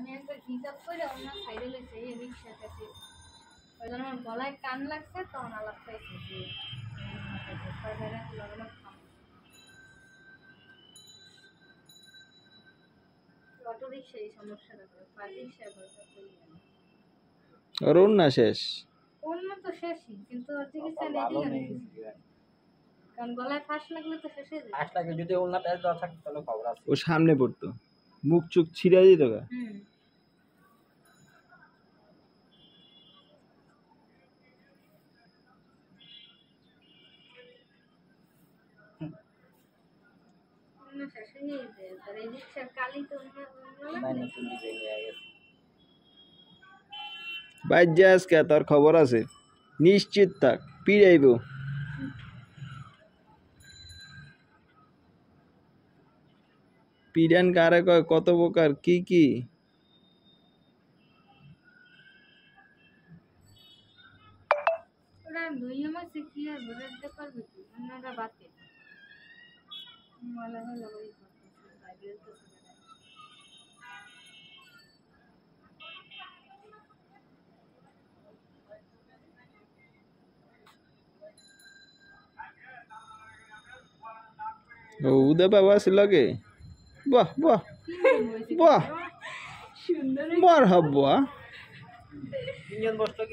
আমি হিসাব করে অন্য সাইডে এই রিক্সা কাছে ওই জন্য আমার গলায় কান লাগছে তখন আলাপ পাইছে যে অটো রিক্সা সমস্যাটা পার রিক্সা ওর ওর না শেষ? অন্য তো শেষই কিন্তু ওর চিকিৎসা রেডি কারণ গলায় ফাঁস লাগলে তো শেষ যদি ওর না দেওয়া তাহলে খবর আছে। ও সামনে পড়তো। মুখ চুখ ছিঁড়ে দিত গা? রিক্সার কালি তো যা আজকে তোর খবর আছে নিশ্চিত থাক পিড়াইব পিড়ান কারে কয় কত প্রকার কি কি? ওরা দুই মাসে কি আর পারবে? মনে হলো ওই করতেছে, বাইরে বেরোতেছে না। ও উদয় বাবা আছে লগে বাহ বাহ বাহ মার হাব্বা তিনজন বসলো